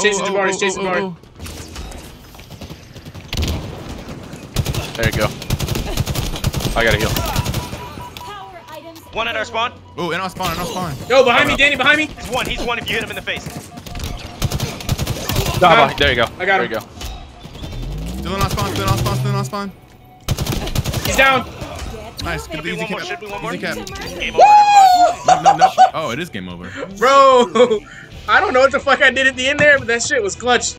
Chasing Jabari, he's chasing Jabari. There you go. I gotta heal. One at our spawn. Oh, in our spawn, in our spawn. Yo, behind me, Danny, behind me. He's one. He's one if you hit him in the face. Ah, there you go. I got there him. you go. Still in our spawn, still in our spawn, still in our spawn. He's down. Nice. Should Good be easy one more. cap. Should be one more. Easy cap. Game over. Never. No, no, no. Oh, it is game over. Bro, I don't know what the fuck I did at the end there, but that shit was clutch.